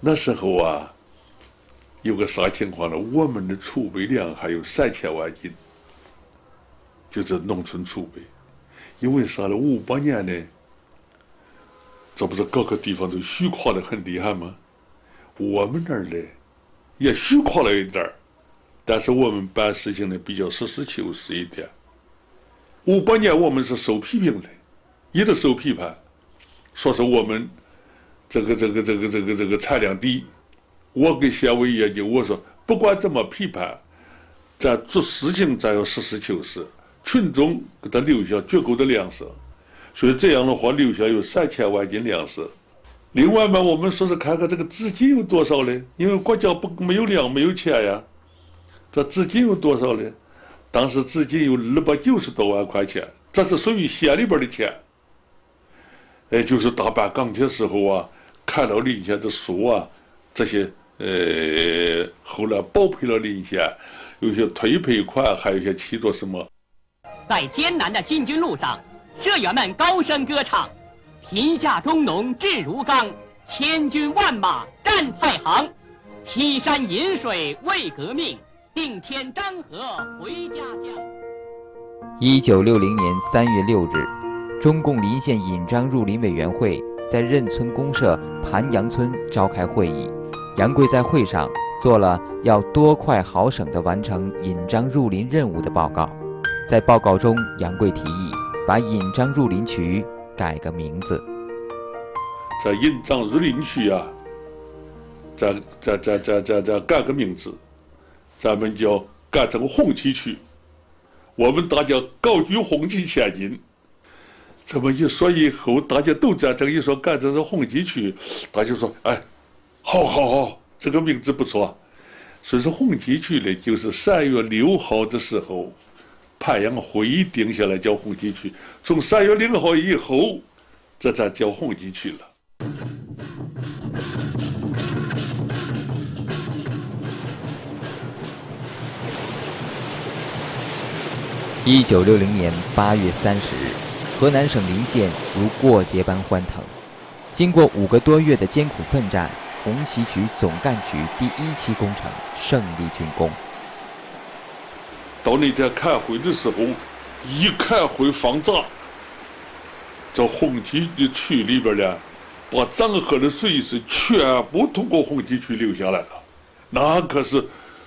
那时候啊，有个啥情况呢？我们的储备量还有三千万斤，就是农村储备。因为啥呢？五八年呢，这不是各个地方都虚垮的很厉害吗？我们那儿呢，也虚垮了一点儿，但是我们办事情呢比较实事求是一点。五八年我们是受批评的，一直受批判，说是我们这个这个这个这个这个产量低。我给县委研究，我说不管怎么批判，咱做事情咱要实事求是。群众给他留下足够的粮食，所以这样的话留下有三千万斤粮食。另外嘛，我们说是看看这个资金有多少呢？因为国家不没有粮没有钱呀，这资金有多少呢？当时资金有二百九十多万块钱，这是属于县里边的钱。哎，就是大办钢铁时候啊，砍到林县的书啊，这些呃，后来包赔了林县，有些退赔款，还有一些起作什么。在艰难的进军路上，社员们高声歌唱：“贫下中农志如钢，千军万马战太行。劈山引水为革命，定迁漳河回家乡。”一九六零年三月六日，中共临县引章入林委员会在任村公社盘阳村召开会议，杨贵在会上做了要多快好省地完成引章入林任务的报告。在报告中，杨贵提议把引章入林区改个名字。在引章入林区啊，再再再再再再改个名字，咱们叫改成红旗区。我们大家高举红旗前进。这么一说以后，大家都赞成。一说改成是红旗区，大家说：“哎，好好好，这个名字不错。”所以说红旗区呢，就是三月六号的时候。盘阳会议定下来叫红旗区，从三月六号以后，这才叫红旗区了。一九六零年八月三十日，河南省临县如过节般欢腾。经过五个多月的艰苦奋战，红旗渠总干渠第一期工程胜利竣工。到那天开会的时候，一开会放闸，这红旗的区里边呢，把漳河的水是全部通过红旗渠流下来了。那可是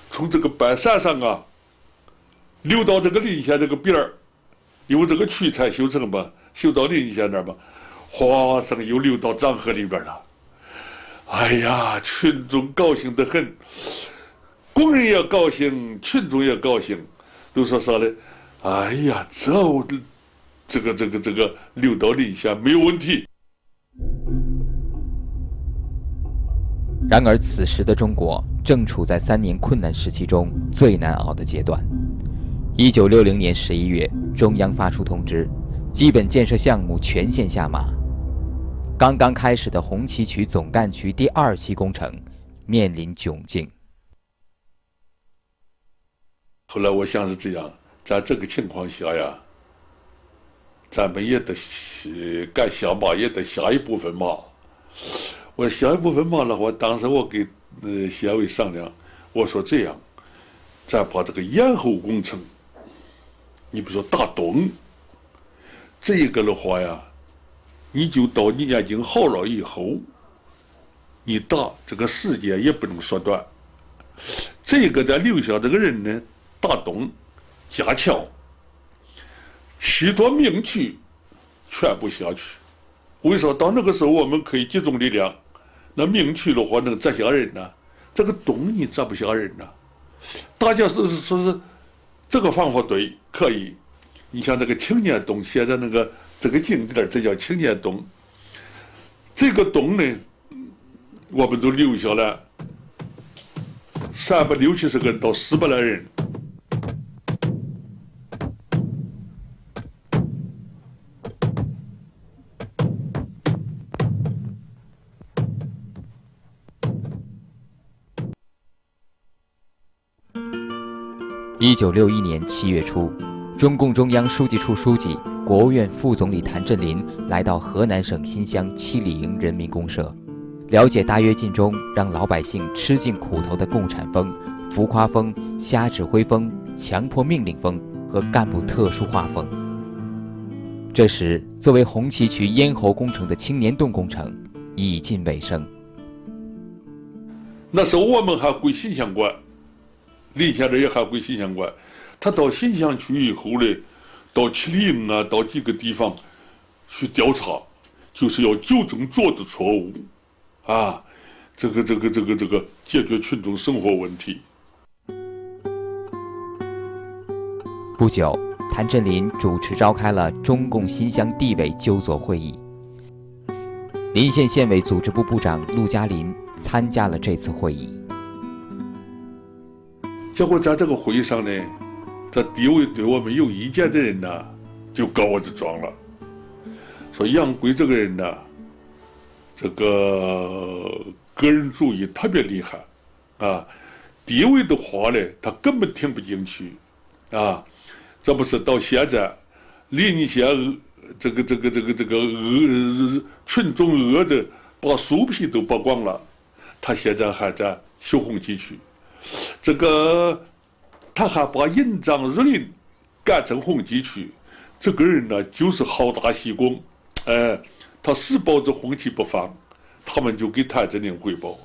从这个半山上啊，流到这个临县这个边儿，因为这个渠才修成嘛，修到临县那儿嘛，哗声又流到漳河里边了。哎呀，群众高兴得很，工人也高兴，群众也高兴。都说啥呢？哎呀，这我的这个这个这个流到临县没有问题。然而，此时的中国正处在三年困难时期中最难熬的阶段。一九六零年十一月，中央发出通知，基本建设项目全线下马。刚刚开始的红旗渠总干渠第二期工程面临窘境。后来我想是这样，在这个情况下呀，咱们也得干下马，也得下一部分马。我下一部分马的话，当时我给呃县委商量，我说这样，咱把这个咽喉工程，你比如说打洞，这个的话呀，你就到你眼睛好了以后，你打这个时间也不能缩短。这个咱留下这个人呢。打洞、架桥、七座明渠全部下去。为啥？到那个时候我们可以集中力量。那明渠的话能砸下人呢？这个洞你砸不下人呢？大家说是说是这个方法对，可以。你像这个青年洞，现在那个这个景点这叫青年洞。这个洞呢，我们都留下了三百六七十个人到四百来人。一九六一年七月初，中共中央书记处书记、国务院副总理谭震林来到河南省新乡七里营人民公社，了解大跃进中让老百姓吃尽苦头的共产风、浮夸风、瞎指挥风、强迫命令风和干部特殊化风。这时，作为红旗渠咽喉工程的青年洞工程已近尾声。那时候我们还归新乡管，临县这也还归新乡管。他到新乡去以后呢，到七里营啊，到几个地方去调查，就是要纠正做的错误，啊，这个这个这个这个解决群众生活问题。不久，谭震林主持召开了中共新乡地委纠左会议，临县县委组织部部长陆家林参加了这次会议。结果在这个会议上呢。这地位对我们有意见的人呢，就告我的状了，说杨贵这个人呢，这个个人主义特别厉害，啊，地位的话呢，他根本听不进去，啊，这不是到现在，临县这个这个这个这个饿群众饿的把树皮都剥光了，他现在还在修红旗渠，这个。他还把引张入林改成红旗渠，这个人呢就是好大喜功，哎，他死抱着红旗不放，他们就给谭震林汇报，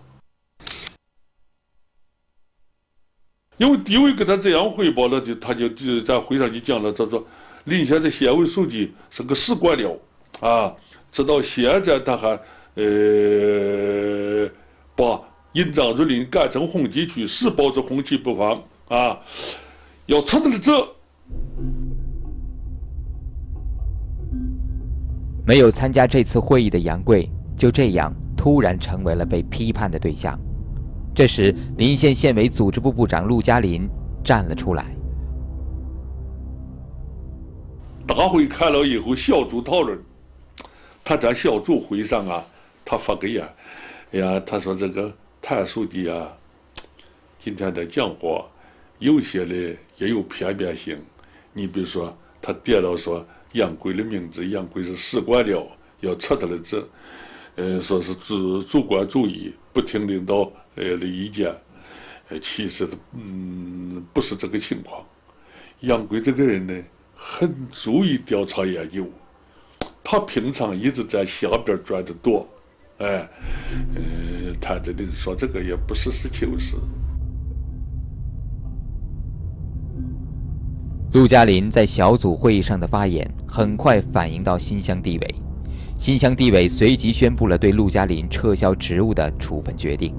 因为地委给他这样汇报了，就他就就在会上就讲了，他说临县的县委书记是个死官僚啊，直到现在他还呃把引张入林改成红旗渠，死抱着红旗不放。啊，要撤的走。没有参加这次会议的杨贵，就这样突然成为了被批判的对象。这时，临县县委组织部部长陆家林站了出来。大会开了以后，小组讨论。他在小组会上啊，他发个言，哎呀，他说这个谭书记啊，今天的讲话。有些呢也有片面性，你比如说，他点了说杨贵的名字，杨贵是死官僚，要撤他的职，呃，说是主主观主义，不听领导呃的意见，呃，其实嗯不是这个情况。杨贵这个人呢，很注意调查研究，他平常一直在下边转着躲，哎，呃，他这里说这个也不实事求是。陆家林在小组会议上的发言很快反映到新乡地委，新乡地委随即宣布了对陆家林撤销职务的处分决定。